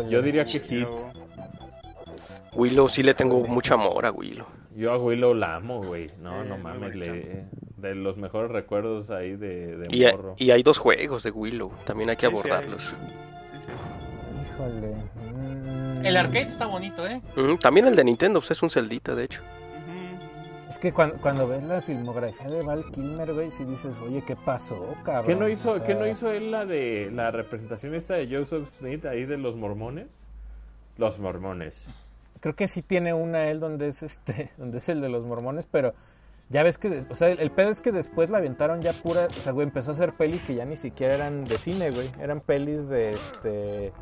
Híjole. Yo diría que Hit. Willow sí le tengo mucho amor a Willow. Yo a Willow la amo, güey. No, Eh, no mames. le- de los mejores recuerdos ahí de, de Y, morro. y hay dos juegos de Willow, también hay que Sí, sí, hay. abordarlos. Sí, sí. Híjole. mm. El arcade está bonito, ¿eh? Mm, también el de Nintendo, pues es un celdita, de hecho. Es que cuando, cuando ves la filmografía de Val Kilmer, güey, si dices, "Oye, ¿qué pasó, cabrón?" ¿Qué no hizo, O sea, ¿qué no hizo él la de la representación esta de Joseph Smith ahí de los mormones? Los mormones. Creo que sí tiene una él donde es este, donde es el de los mormones, pero ya ves que, o sea, el, el pedo es que después la aventaron ya pura, o sea, güey, empezó a hacer pelis que ya ni siquiera eran de cine, güey, eran pelis de, este,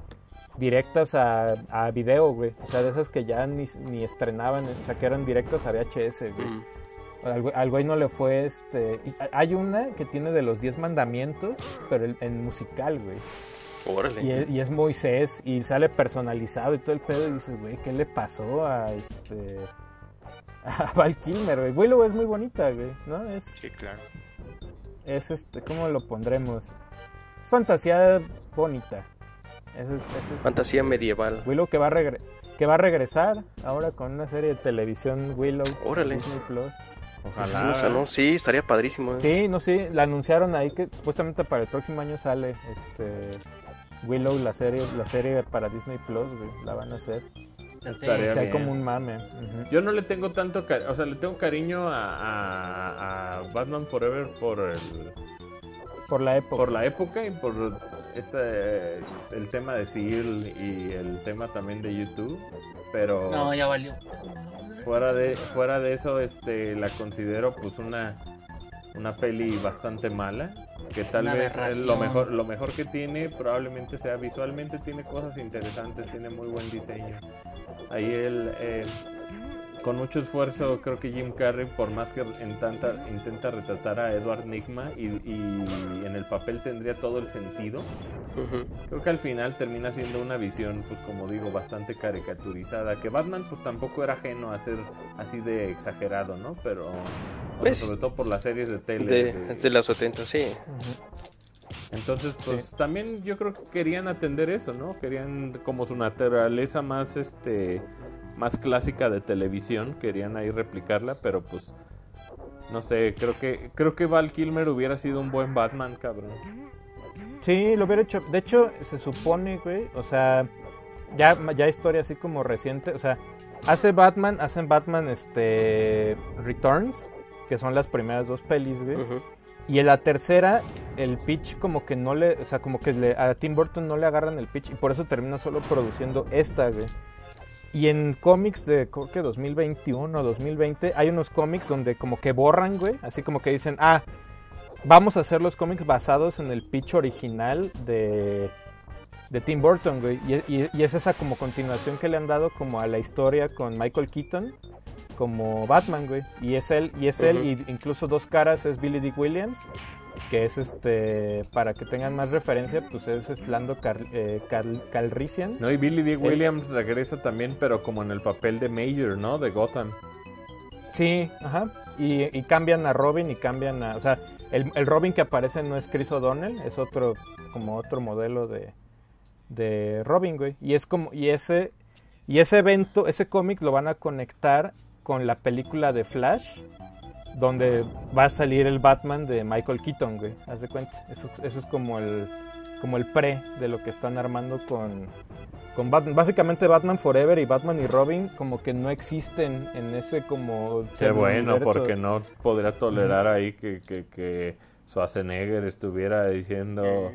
directas a, a video, güey, o sea, de esas que ya ni, ni estrenaban, o sea, que eran directas a VHS, güey. Mm. Al, güey- al güey no le fue, este, hay una que tiene de los 10 mandamientos, pero el- en musical, güey. Órale. Y es, y es Moisés y sale personalizado y todo el pedo y dices, güey, ¿qué le pasó a este a Val Kilmer, güey? Willow es muy bonita, güey, ¿no? Es, Sí, claro. es este, ¿cómo lo pondremos? Es fantasía bonita. Ese es, ese es, Fantasía medieval. Willow que va a regre- que va a regresar ahora con una serie de televisión Willow Órale. Disney Plus. Ojalá. O sea, no, sí, estaría padrísimo. ¿eh? Sí, no sé, la anunciaron ahí que supuestamente para el próximo año sale este Willow la serie, la serie para Disney Plus, güey, la van a hacer. Estaría O sea, bien. como un mame. Yo no le tengo tanto cariño, o sea, le tengo cariño a, a- a Batman Forever por el, Por la época. por la época y por este el tema de Seal y el tema también de YouTube, pero No, ya valió. fuera de fuera de eso este la considero pues una una peli bastante mala que tal Una vez es lo mejor lo mejor que tiene probablemente sea visualmente tiene cosas interesantes tiene muy buen diseño ahí él eh, con mucho esfuerzo creo que Jim Carrey por más que en tanta, intenta retratar a Edward Nigma y, y en el papel tendría todo el sentido. Creo que al final termina siendo una visión, pues como digo, bastante caricaturizada. Que Batman, pues tampoco era ajeno a ser así de exagerado, ¿no? Pero, Pues, sobre todo por las series de tele. De, de- de los 70, sí. Entonces, pues también yo creo que querían atender eso, ¿no? Querían como su naturaleza más, este, más clásica de televisión, querían ahí replicarla, pero pues, no sé, creo que, creo que Val Kilmer hubiera sido un buen Batman, cabrón. Sí, lo hubiera hecho. De hecho, se supone, güey, o sea, ya, ya historia así como reciente, o sea, hace Batman, hacen Batman este Returns, que son las primeras dos pelis, güey. Y en la tercera, el pitch como que no le, o sea, como que le- a Tim Burton no le agarran el pitch y por eso termina solo produciendo esta, güey. Y en cómics de creo que 2021 o 2020 hay unos cómics donde como que borran, güey, así como que dicen, ah, vamos a hacer los cómics basados en el pitch original de, de Tim Burton, güey. Y, y- y es esa como continuación que le han dado como a la historia con Michael Keaton como Batman, güey. Y es él, y es él, y incluso dos caras es Billy D. Williams, que es este, para que tengan más referencia, pues es es Lando Car- eh, Cal- Calrissian. No, y Billy D. Williams regresa también, pero como en el papel de Major, ¿no? De Gotham. Sí, ajá. Y, y cambian a Robin y cambian a. O sea, el, el Robin que aparece no es Chris O'Donnell, es otro, como otro modelo de, de Robin, güey. Y es como. Y ese. Y ese evento, ese cómic lo van a conectar con la película de Flash, donde va a salir el Batman de Michael Keaton, güey. Haz de cuenta. Eso, eso es como el. como el pre de lo que están armando con. Con Batman. Básicamente Batman Forever y Batman y Robin como que no existen en ese como... Qué bueno, universo. porque no podría tolerar ahí que, que, que Schwarzenegger estuviera diciendo,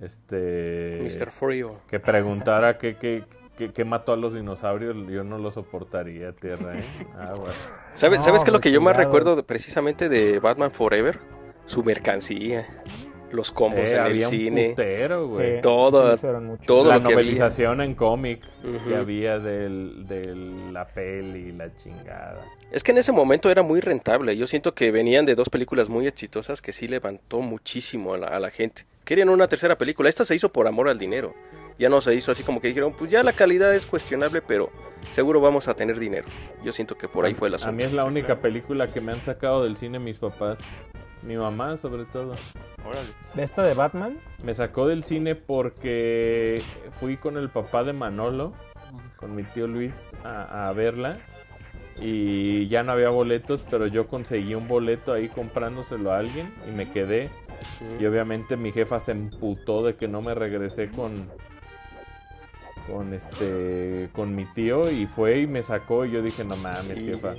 este... Mr. Frio. Que preguntara qué, qué, qué mató a los dinosaurios, yo no lo soportaría, tierra, ¿eh? Ah, bueno. ¿Sabes, No, ¿sabes qué es lo que yo más recuerdo de- precisamente de Batman Forever? Su mercancía, los combos Eh, en el había un cine. putero, güey. Sí, Todo- todo la lo que había. novelización en cómic que había del, de la peli, la chingada. Es que en ese momento era muy rentable. Yo siento que venían de dos películas muy exitosas que sí levantó muchísimo a la, a la gente. Querían una tercera película. Esta se hizo por amor al dinero. Ya no se hizo así como que dijeron, pues ya la calidad es cuestionable, pero seguro vamos a tener dinero. Yo siento que por ahí fue el A asunto. mí es la única película que me han sacado del cine mis papás. Mi mamá, sobre todo. Órale. ¿De esta de Batman? Me sacó del cine porque fui con el papá de Manolo, con mi tío Luis, a, a verla. Y ya no había boletos, pero yo conseguí un boleto ahí comprándoselo a alguien y me quedé. Y obviamente mi jefa se emputó de que no me regresé con con este con mi tío y fue y me sacó y yo dije no mames jefa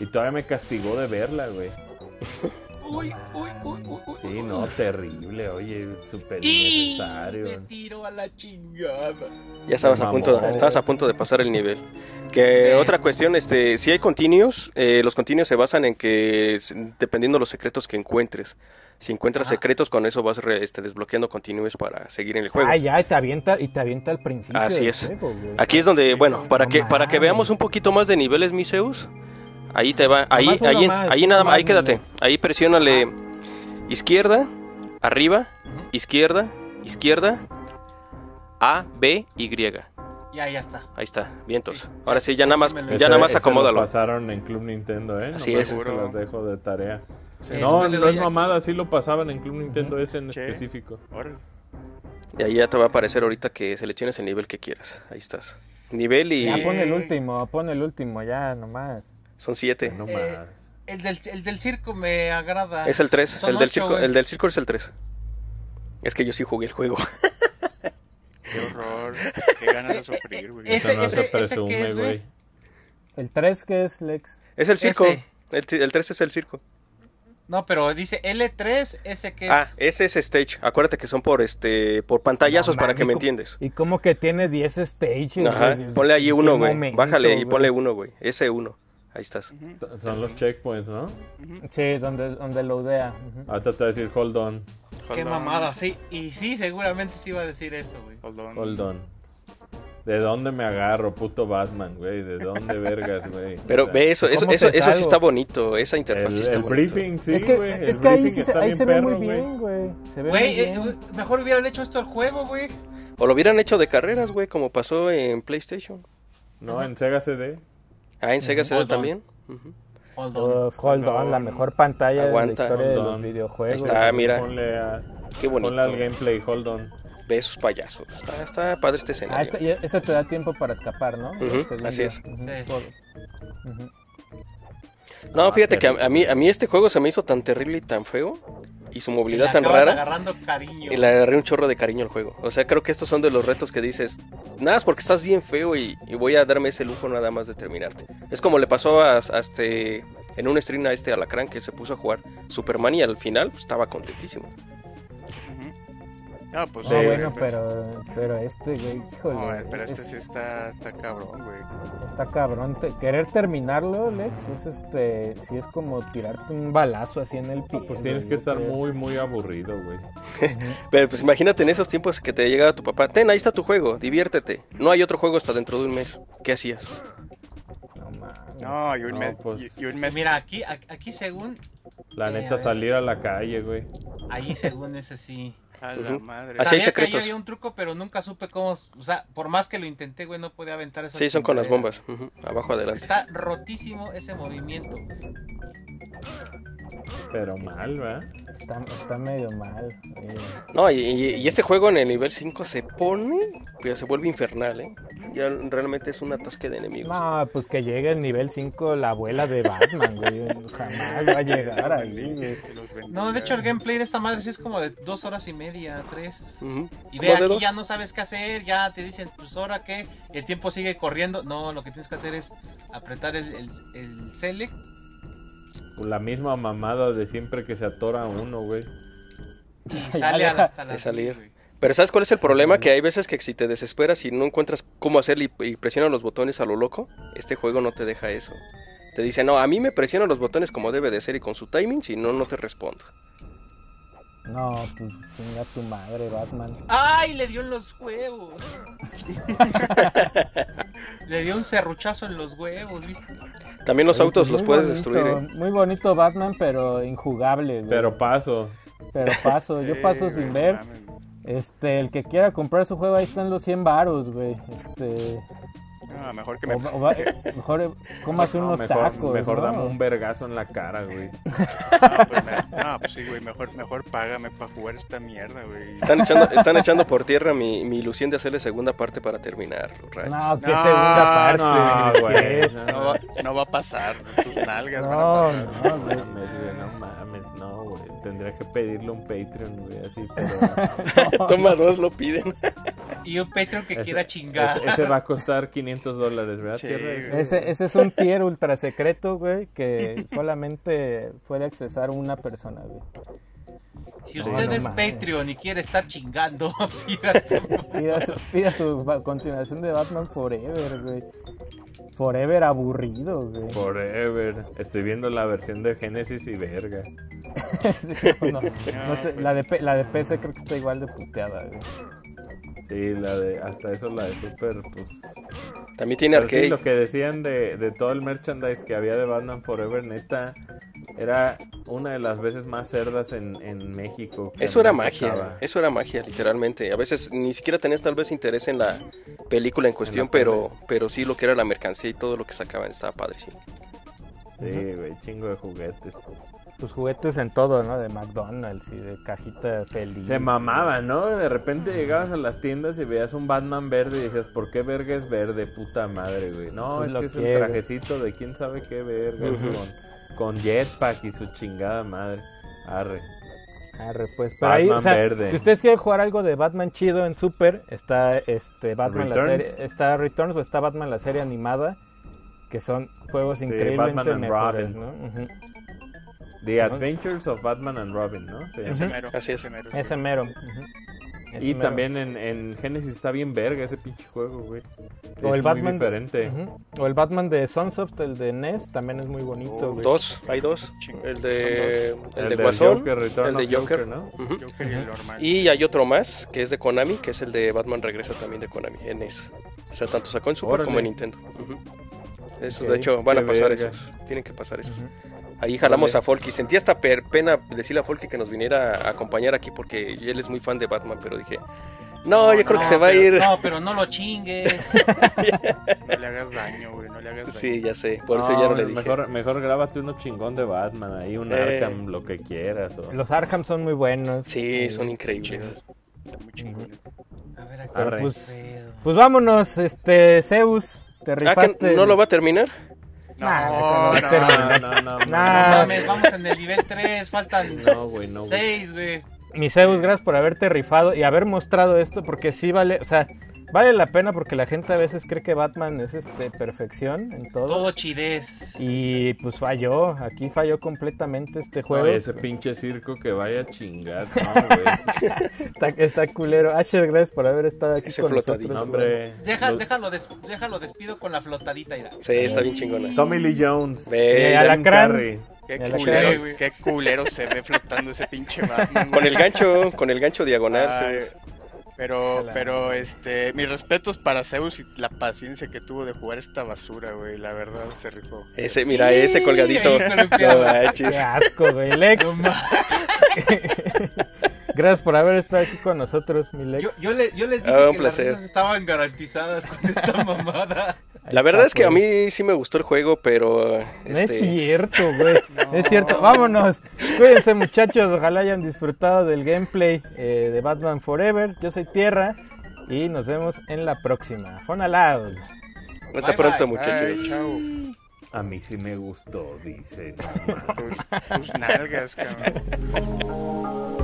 y todavía me castigó de verla güey Uy, uy, uy, uy, uy, sí uy, no uy. terrible oye súper innecesario me tiro a la chingada. Ya estabas a punto, estabas a punto de pasar el nivel. Que Sí. otra cuestión, este, si hay continuos, eh, los continuos se basan en que dependiendo los secretos que encuentres. Si encuentras Ajá. secretos, con eso vas re- este, desbloqueando continuos para seguir en el juego. Ah, ya, y te avienta, y te avienta al principio Así es. juego. Aquí es donde, bueno, para No que para que veamos un poquito más de niveles, Miseus. Ahí te va, ahí, ahí, más, ahí nada más, ahí quédate. nivel. Ahí presiónale izquierda, arriba, izquierda, izquierda, A, B, Y. Ya, ya está. Ahí está, vientos. Sí. Ahora sí, ya nada más, ya nada más ese lo acomódalo. pasaron en Club Nintendo eh Así no es. se los dejo de tarea Sí, no no es aquí. mamada sí lo pasaban en Club Nintendo ese en específico Órale. Y ahí ya te va a aparecer ahorita que selecciones el nivel que quieras. Ahí estás. Nivel y Ya pon el último, pon el último, ya nomás. son siete. no Eh, más El del, el del circo me agrada. Es el 3, Son el del circo, güey. el del circo es el 3. Es que yo sí jugué el juego. Qué horror. Qué ganas de sufrir, güey. Ese- eso no se ese qué presume es, güey? ¿El 3 qué es, Lex? Es el circo. Ese. El, el 3 es el circo. No, pero dice L3, ese que es. Ah, ese es stage. Acuérdate que son por este por pantallazos No, para mames, que me ¿cómo- entiendes. Y como que tiene 10 stages, Ajá. güey. Ponle ahí ¿En uno, güey. Bájale y ponle uno, güey. Ese uno. Ahí estás. son los checkpoints no Sí, donde, donde loadea. ujú. ahorita te voy a decir hold on Qué on, mamada, sí. Y sí, seguramente sí iba a decir eso, güey. Hold on. hold on ¿De dónde me agarro, puto Batman, güey? ¿De dónde vergas, güey? Pero O sea, ve eso, eso, ¿cómo eso, eso sí está bonito. Esa interfaz sí El, está el bonito. briefing, sí, es que, güey. es el que ahí, briefing sí se, ahí ve perro, muy bien, güey. Se ve Güey, muy eh, bien. mejor hubieran hecho esto el juego, güey. O lo hubieran hecho de carreras, güey, como pasó en PlayStation. No, en Sega CD. Ah, en Sega CD Hold on. también. Hold on. Hold on, la mejor pantalla Aguanta. de la historia de los videojuegos. Ahí está, mira. Ponle, a- Qué bonito. ponle al gameplay, hold on. Ve esos payasos. Está, está padre este Ah, escenario. este, y este te da tiempo para escapar, ¿no? Ujú, Según así yo. es. Sí. por- ujú. No, fíjate que a, mí, a mí este juego se me hizo tan terrible y tan feo. Y su movilidad tan rara. agarrando cariño. Y le agarré un chorro de cariño al juego. O sea, creo que estos son de los retos que dices, nada, es porque estás bien feo y, y voy a darme ese lujo nada más de terminarte. Es como le pasó a, a este, en un stream a este Alacrán que se puso a jugar Superman y al final pues, estaba contentísimo. Ah, pues No, sí, bueno, güey, pero, pero este, güey, híjole. No, pero es- este sí está, está cabrón, güey. Está cabrón. Te- querer terminarlo, Lex, es este. Si es como tirarte un balazo así en el pie. Pues tienes güey, que estar creo. muy, muy aburrido, güey. Pero pues imagínate en esos tiempos que te llegaba tu papá, ten, ahí está tu juego, diviértete. No hay otro juego hasta dentro de un mes. ¿Qué hacías? No mames. No, y un, No, mes, pues- y, y un mes. Mira, aquí, aquí según. La Eh, neta, salir a la calle, güey. Ahí según ese sí. A la Ujú. madre. Así hay Sabía que ahí secretos. había un truco, pero nunca supe cómo. O sea, por más que lo intenté, güey, no podía aventar eso. Sí, son con las bombas. Abajo adelante. Está rotísimo ese movimiento. Pero mal, ¿verdad? Está, está medio mal. eh. No, y, y- y este juego en el nivel 5 se pone, pero se vuelve infernal, ¿eh? Ya realmente es un atasque de enemigos. No, pues que llegue el nivel 5 la abuela de Batman, güey. Jamás va a llegar ahí, güey. No, de hecho, el gameplay de esta madre sí es como de dos horas y media, tres. Y ¿Como ve, de aquí dos? ya no sabes qué hacer, ya te dicen, pues ahora qué, el tiempo sigue corriendo. No, lo que tienes que hacer es apretar el, el, el select. La misma mamada de siempre que se atora uno, güey. y sale hasta la de salir. Pero ¿sabes cuál es el problema? Que hay veces que si te desesperas y no encuentras cómo hacerle y, y presionas los botones a lo loco, este juego no te deja eso. Te dice, no, a mí me presionan los botones como debe de ser y con su timing, si no, no te respondo. No, pues chinga tu madre, Batman. ¡Ay! Le dio en los huevos. le dio un serruchazo en los huevos, ¿viste? También los autos los puedes bonito, destruir, ¿eh? Muy bonito Batman, pero injugable, güey. Pero paso. Pero paso, yo paso sin ver. Este, el que quiera comprar su juego, ahí están los 100 varos, güey. Este, No, mejor que o, me. o va- mejor eh, cómase No, unos mejor, tacos, mejor ¿no? dame un vergazo en la cara, güey. No, pues, me- no, pues sí, güey. Mejor, mejor págame para jugar esta mierda, güey. Están echando, están echando por tierra mi, mi ilusión de hacerle segunda parte para terminar. rayos. No, que No, segunda parte. no, güey, no. No va, no va a pasar. Tus nalgas van a No, pasar. no, güey, no mames, no, güey. Tendría que pedirle un Patreon, güey, así, pero... Toma dos, lo piden. Y un Patreon que ese- quiera chingar. Ese, ese va a costar 500 dólares, ¿verdad? Sí, Tierra? güey. Ese, ese es un tier ultra secreto, güey, que solamente puede accesar una persona, güey. Si No, usted no es mames. Patreon y quiere estar chingando. Pida su, pida su continuación de Batman Forever, güey. Forever aburrido, güey. Forever. Estoy viendo la versión de Genesis y verga. No, no la, de, la de PC creo que está igual de puteada, güey. Sí, la de, hasta eso la de Super, pues... También tiene sí, arcade. lo que decían de, de todo el merchandise que había de Batman Forever, neta, era una de las veces más cerdas en, en México. Eso era magia, eso era magia, literalmente. A veces ni siquiera tenías tal vez interés en la película en cuestión, pero, pero sí lo que era la mercancía y todo lo que sacaban estaba padrísimo. Sí, güey, chingo de juguetes. Pues juguetes en todo, ¿no? De McDonald's y de cajita feliz. Se mamaba, ¿no? De repente llegabas a las tiendas y veías un Batman verde y decías, ¿por qué verga es verde? Puta madre, güey. No, Pues es que es el trajecito de quién sabe qué verga. con, con jetpack y su chingada madre. Arre. Arre, pues, pero ahí, Batman o sea, verde. si ustedes quieren jugar algo de Batman chido en Super, está este Batman la Returns. serie, está Returns o está Batman la serie animada, que son juegos increíblemente Batman mejores. ¿no? The Adventures of Batman and Robin, ¿no? Ese mero. Así es. ese mero, sí. Ese mero. Y mero. también en, en Genesis está bien verga ese pinche juego, güey. o el Es muy Batman diferente. o el Batman de Sunsoft, el de NES, también es muy bonito, Oh, güey. Dos, hay dos. El de, el El de del Guasón, Joker, el de Joker. Joker, ¿no? Joker y el normal. Y hay otro más, que es de Konami, que es el de Batman Regresa también de Konami, en NES. O sea, tanto sacó en Super Órale. como en Nintendo. Ujú. Esos, de hecho, van a qué pasar verga. esos. Tienen que pasar esos. Ahí jalamos a Folky. Sentí hasta per- pena decirle a Folky que nos viniera a acompañar aquí porque él es muy fan de Batman, pero dije, no, yo creo No, que se va a ir. No, pero no lo chingues. No le hagas daño, güey. No le hagas daño. Sí, ya sé, por eso ya no le dije. Mejor, mejor grábate uno chingón de Batman, ahí un Eh. Arkham, lo que quieras. o- Los Arkham son muy buenos. Sí, son increíbles. Está muy chingón. A ver, aquí Arre. Pues, pues vámonos, este Zeus, te Ah, rifaste. que no lo va a terminar. No, no, no, No, no, no, no. Mames, vamos en el nivel 3, faltan No, güey, no, güey. 6, güey. Mi Zeus, gracias por haberte rifado y haber mostrado esto, porque sí vale, o sea, vale la pena porque la gente a veces cree que Batman es este perfección en todo. Todo chidez. Y pues falló, aquí falló completamente este juego. Oye, ese pinche circo que vaya a chingar, no. Está, está culero. Asher, gracias por haber estado aquí Ese con flotadito. nosotros. No, hombre. Deja, Los- déjalo, des- déjalo despido con la flotadita, mira. Sí, está bien chingona. Tommy Lee Jones. Ve, Eh. Qué culero, qué culero se ve flotando ese pinche Batman. Con el gancho, con el gancho diagonal. Ay, sí. Pero, Ojalá. pero, este, mis respetos para Zeus y la paciencia que tuvo de jugar esta basura, güey. La verdad, se rifó. Ese, mira, ese colgadito. No manches. Qué asco, güey. Gracias por haber estado aquí con nosotros, mi Lex. Yo, yo, le- yo les dije Ah, un que placer. las risas estaban garantizadas con esta mamada. La verdad está, es que a pues. mí sí me gustó el juego, pero... No este, es cierto, güey. No es cierto. Vámonos. Cuídense, muchachos. Ojalá hayan disfrutado del gameplay eh, de Batman Forever. Yo soy Tierra. Y nos vemos en la próxima. Fona Loud. Hasta Bye, pronto, bye. muchachos. Chao. A mí sí me gustó, dice. Tus, tus nalgas, cabrón.